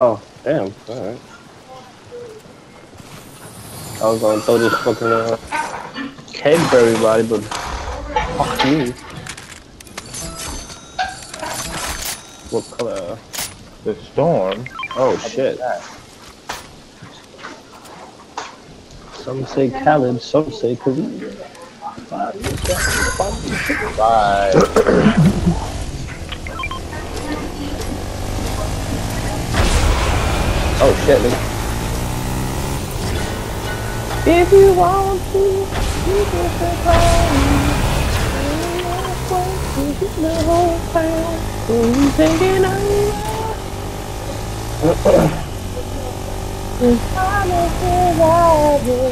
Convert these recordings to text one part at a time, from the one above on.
Oh, damn. Alright. I was gonna throw this fucking uh, for everybody, but fuck you. What color? The storm. Oh shit. Some say Khaled, some say Khalid. Bye. Oh shit, nigga. If you want to, you can surprise me. The whole town, who's taking over? Cause I'm a survivor.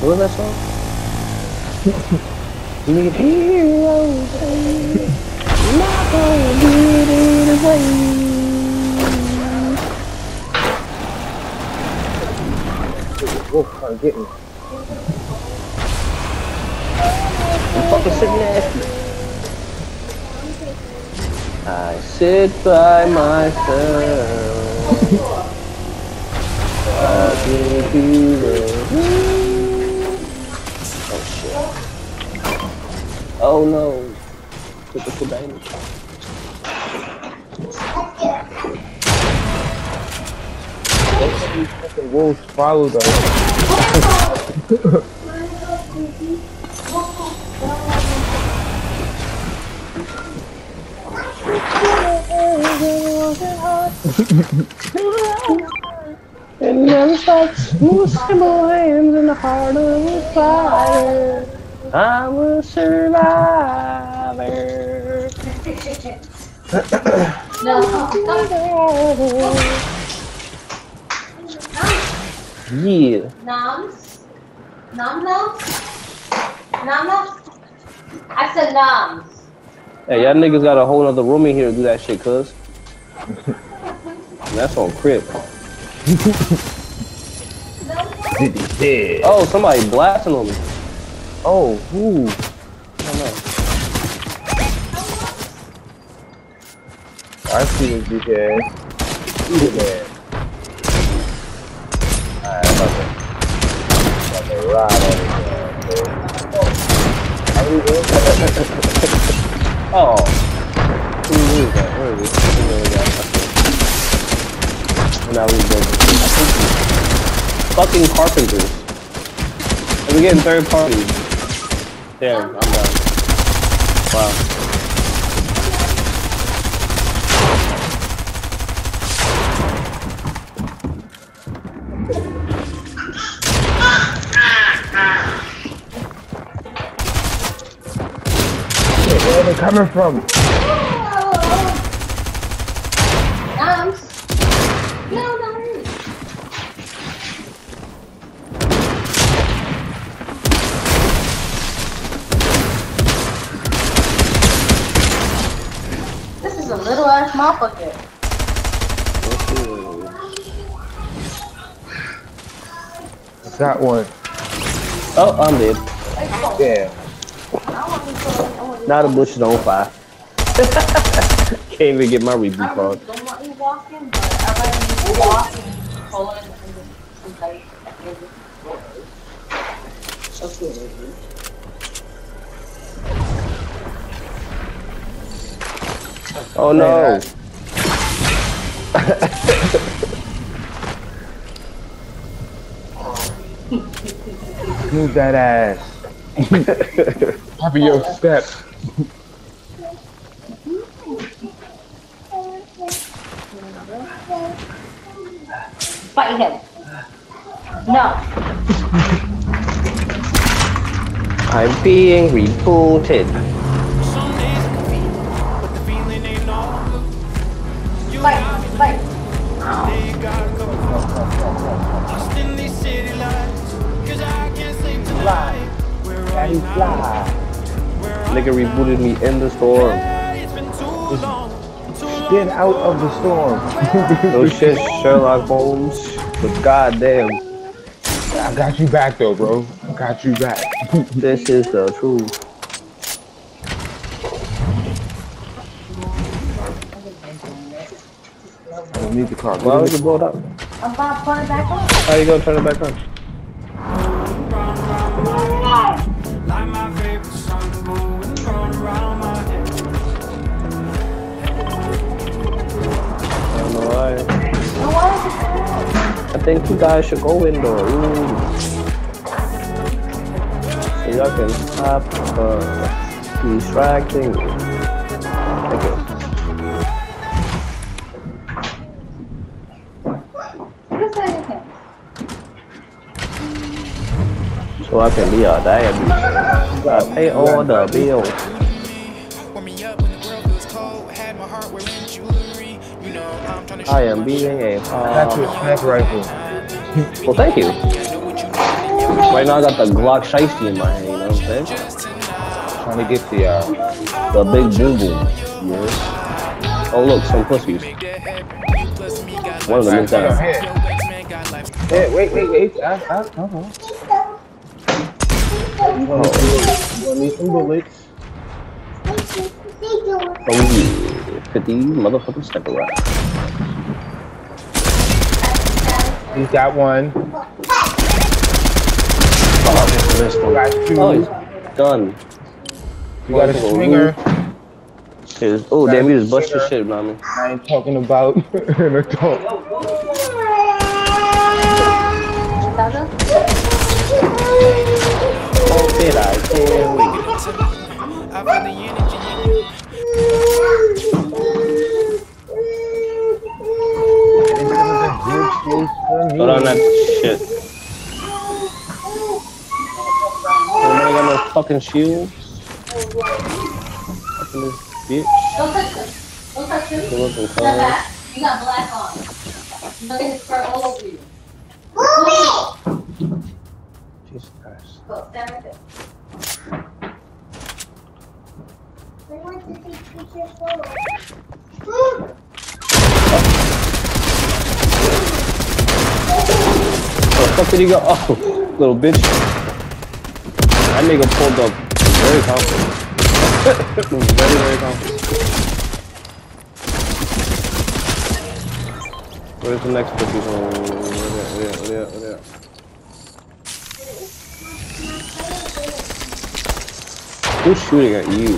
What was that song? Need heroes. Not gonna get it away. Me. I'm fucking sitting. I sit by myself. The Oh shit. Oh no. Typical damage. These fucking wolves followed us. And simple hands in the heart of a fire. I'm a survivor. No. Yeah. Noms? Nom noms? Nom noms? I said noms. Hey, y'all niggas got a whole other room in here to do that shit, cuz. That's on crib. Dead. Oh, somebody blasting on me. Oh, who? I don't know. I see this big ass. Big ass. Alright, I'm about to, about to we? Oh. Who is that? Where we go. Fucking carpenters. And we're getting third parties. Damn, I'm done. Wow. Coming from? Noms? No. This is a little ass motherfucker. Got one. Oh, I'm dead. Yeah. Now the bush is on fire. Can't even get my reboot card. Don't want you walking, but I rather you walking, pulling, and just some type Okay. Oh no. Move that ass. Cover your step. Fight him. No. I'm being rebooted. Some days I can feel it, but the feeling ain't all good. You Fight, got me fight. there, you gotta go. Lost in these city lights, 'cause I can't sleep tonight. Where are Daddy you now? fly. Nigga rebooted me in the storm. Get out of the storm. No shit, Sherlock Holmes. But goddamn, I got you back though, bro. I got you back. this is the truth. I don't need the car. Why would you blow it up? I'm about to put it back on. How you gonna turn it back on? I think you guys should go indoor. Ooh. So y'all can stop uh, distracting me. Thank? So I can be a daddy. I pay all the bills. I am being a your sniper rifle. Well, thank you. know what you need. Right now I got the Glock Shiesty in my hand, you know what I'm saying? Trying to get to y'all. Uh, the big boom boom. Yes. Oh look, some pussies. Make that happen. You plus me got One of them is down. ahead. Your ex-man got life. Hey, wait, wait, wait. I, I, hold on. Oh, you need some bullets. Oh yeah. 50 motherfucking step around. He's got one. This one. Got two. Oh, he's done. You got a swinger. Oh, damn, you just bust your shit, mommy. I ain't talking about an adult. Fucking shields? Fucking this bitch. Don't touch them. Don't touch them. You got cuz. You got black on. Look at his fur all over you. Jesus Christ. Go, stand right there. Where the fuck did he go? Oh, little bitch. That nigga pulled up very confident. very, very confident. Where's the next pussy hole? Where there, where there, where? Who's shooting at you?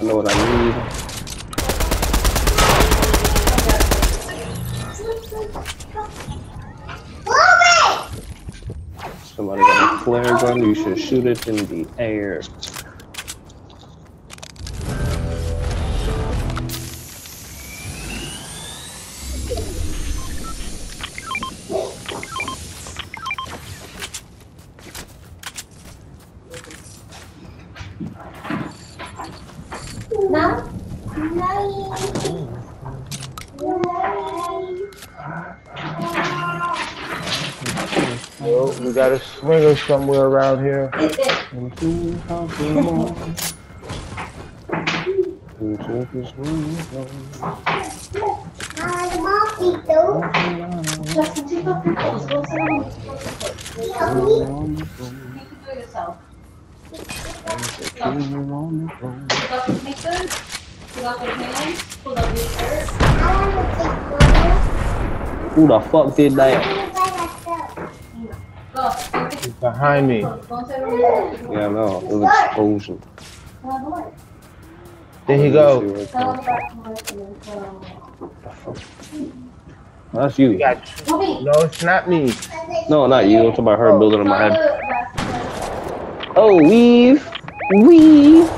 I know what I need. Somebody got a flare gun, you should shoot it in the air. We got a swinger somewhere around here. Who the fuck did that? Behind me. Go go inside. Yeah, no, it was explosion. On. There he go. Tell him about tomorrow. That's you. No, it's not me. No, not you. I'm talking about her oh. building in my head. head. Oh, weave. Weave.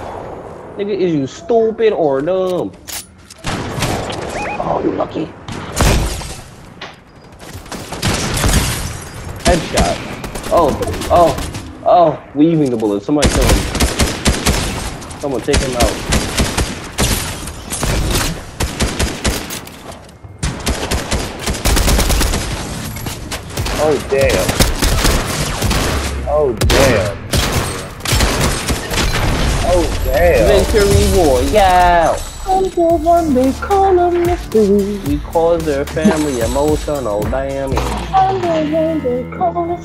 Nigga, is you stupid or dumb? Oh, you lucky. Headshot. Oh, oh, oh, weaving the bullet. Somebody kill him. Someone take him out. Oh damn. Oh damn. Oh damn. Victory Royale. I'm one they call a mystery. We cause their family emotional damage. I'm one they call a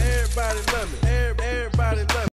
Everybody love me. Everybody love me.